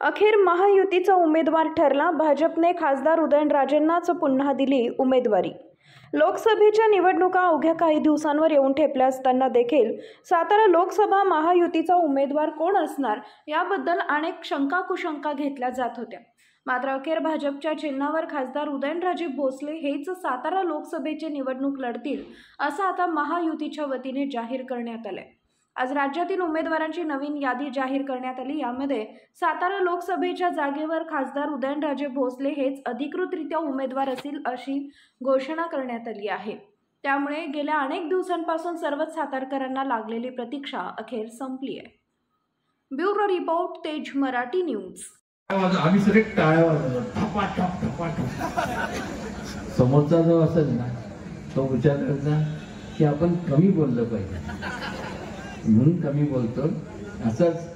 अखेर महायुतीचा उमेदवार ठरला. भाजपने खासदार उदयनराजेंनाच पुन्हा दिली उमेदवारी. लोकसभेच्या निवडणुका अवघ्या काही दिवसांवर येऊन ठेपल्या असताना देखील सातारा लोकसभा महायुतीचा उमेदवार कोण असणार याबद्दल अनेक शंका कुशंका घेतल्या जात होत्या. मात्र अखेर भाजपच्या चिन्हावर खासदार उदयनराजे भोसले हेच सातारा लोकसभेची निवडणूक लढतील असं आता महायुतीच्या वतीने जाहीर करण्यात आलंय. आज राज्यातील उमेदवारांची नवीन यादी जाहीर करण्यात आली. यामध्ये सातारा लोकसभेच्या जागेवर खासदार उदयनराजे भोसले हेच अधिकृतरित्या उमेदवार असतील अशी घोषणा करण्यात आली आहे. त्यामुळे गेल्या अनेक दिवसांपासून सर्वच सातारकरांना लागलेली प्रतीक्षा अखेर संपली आहे. ब्युरो रिपोर्ट तेज मराठी न्यूज. आम्ही सगळे टाळ्या समोरचा जो असेल ना तो विचार करता की आपण कमी बोललं पाहिजे. म्हणून कमी बोलतो. असंच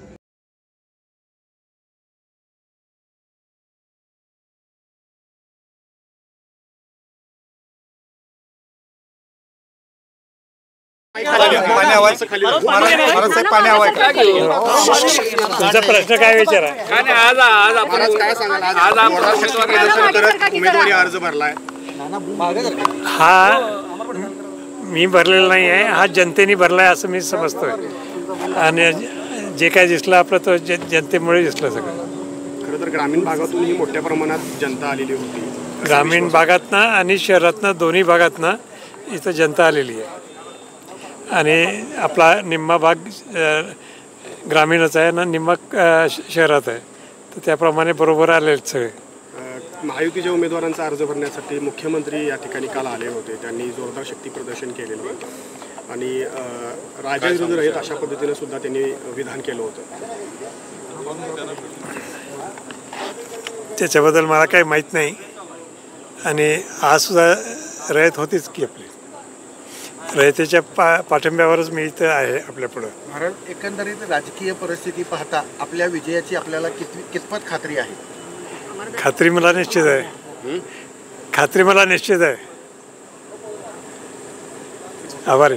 तुमचा प्रश्न काय विचारा? आज आज आपण महाराज काय सांगाल? आज आज आपण उमेदवारी अर्ज भरलाय हा. मी भरलेला नाही आहे. हा जनतेने भरला आहे असं मी समजतोय. आणि जे काय दिसलं आपलं तो जनतेमुळे दिसलं सगळं. खरं तर ग्रामीण भागातूनही मोठ्या प्रमाणात जनता आलेली होती. ग्रामीण भागातनं आणि शहरातनं दोन्ही भागातनं इथं जनता आलेली आहे. आणि आपला निम्मा भाग ग्रामीणच आहे ना निम्मा शहरात आहे. तर त्याप्रमाणे बरोबर आले आहेत सगळे. महायुतीच्या उमेदवारांचा अर्ज भरण्यासाठी मुख्यमंत्री या ठिकाणी काल आले होते. त्यांनी जोरदार शक्ती प्रदर्शन केलेलं होतं. आणि राजाविरुद्ध रहित अशा पद्धतीने सुद्धा त्यांनी विधान केलं होतं. त्याच्याबद्दल मला काही माहीत नाही. आणि आज सुद्धा रयत होतीच की आपली. रयतेच्या पा पाठिंब्यावरच मी इथं आहे आपल्यापुढं महाराज एकंदरीत राजकीय परिस्थिती पाहता आपल्या विजयाची आपल्याला किती कितपत खात्री आहे? खात्री मला निश्चित आहे. खात्री मला निश्चित आहे. आभारी.